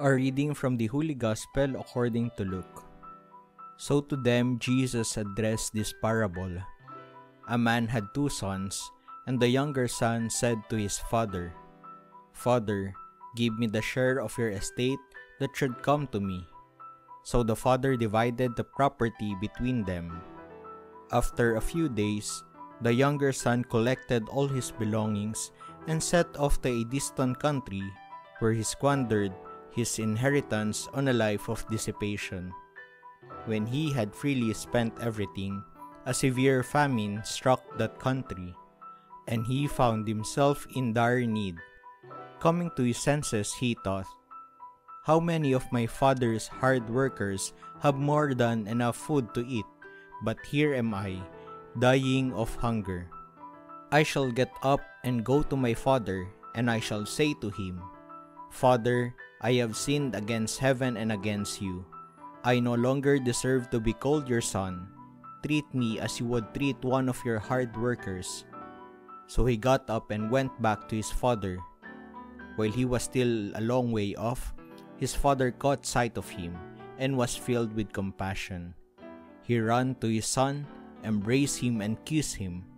A reading from the Holy Gospel according to Luke. So to them Jesus addressed this parable. A man had two sons, and the younger son said to his father, Father, give me the share of your estate that should come to me. So the father divided the property between them. After a few days, the younger son collected all his belongings and set off to a distant country where he squandered his inheritance on a life of dissipation. When he had freely spent everything, a severe famine struck that country, and he found himself in dire need. Coming to his senses, he thought, How many of my father's hard workers have more than enough food to eat, but here am I, dying of hunger. I shall get up and go to my father, and I shall say to him, Father, I have sinned against heaven and against you. I no longer deserve to be called your son. Treat me as you would treat one of your hard workers. So he got up and went back to his father. While he was still a long way off, his father caught sight of him and was filled with compassion. He ran to his son, embraced him, and kissed him.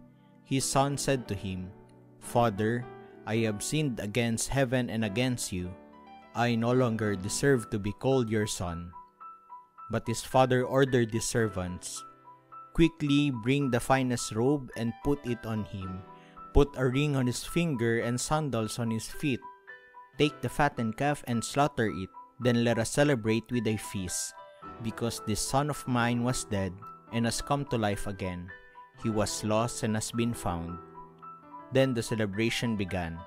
His son said to him, Father, I have sinned against heaven and against you. I no longer deserve to be called your son. But his father ordered his servants, Quickly bring the finest robe and put it on him. Put a ring on his finger and sandals on his feet. Take the fattened calf and slaughter it. Then let us celebrate with a feast. Because this son of mine was dead and has come to life again. He was lost and has been found. Then the celebration began.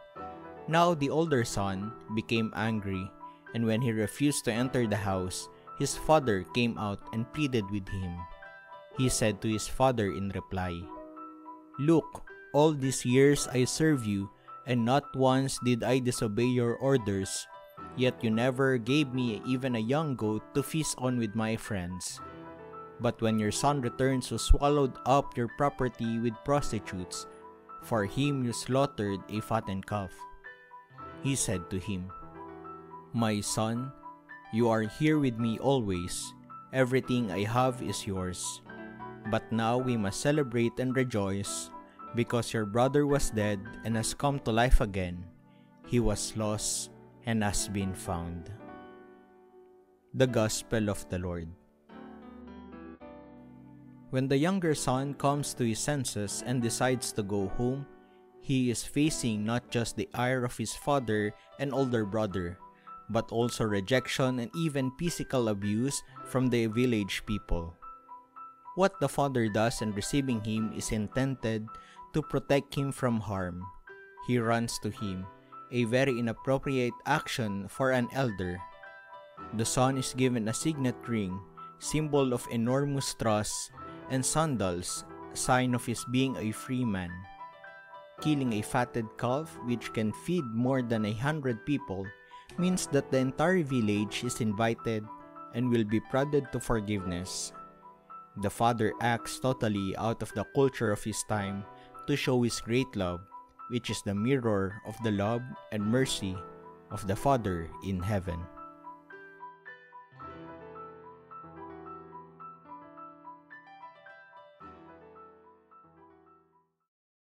Now the older son became angry, and when he refused to enter the house, his father came out and pleaded with him. He said to his father in reply, Look, all these years I serve you, and not once did I disobey your orders, yet you never gave me even a young goat to feast on with my friends. But when your son returns you swallowed up your property with prostitutes, for him you slaughtered a fattened calf. He said to him, My son, you are here with me always. Everything I have is yours. But now we must celebrate and rejoice, because your brother was dead and has come to life again. He was lost and has been found. The Gospel of the Lord. When the younger son comes to his senses and decides to go home, he is facing not just the ire of his father and older brother, but also rejection and even physical abuse from the village people. What the father does in receiving him is intended to protect him from harm. He runs to him, a very inappropriate action for an elder. The son is given a signet ring, symbol of enormous trust, and sandals, sign of his being a free man killing a fatted calf which can feed more than a hundred people means that the entire village is invited and will be prodded to forgiveness. The father acts totally out of the culture of his time to show his great love, which is the mirror of the love and mercy of the Father in heaven.